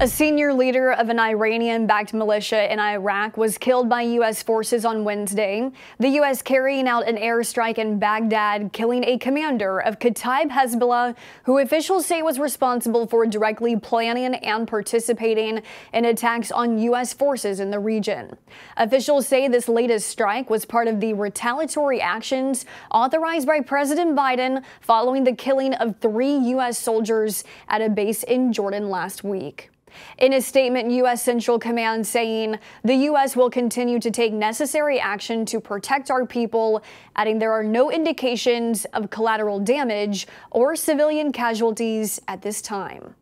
A senior leader of an Iranian backed militia in Iraq was killed by U.S. forces on Wednesday. The U.S. carrying out an airstrike in Baghdad, killing a commander of Kataib Hezbollah, who officials say was responsible for directly planning and participating in attacks on U.S. forces in the region. Officials say this latest strike was part of the retaliatory actions authorized by President Biden following the killing of three U.S. soldiers at a base in Jordan last week. In a statement, U.S. Central Command saying the U.S. will continue to take necessary action to protect our people, adding there are no indications of collateral damage or civilian casualties at this time.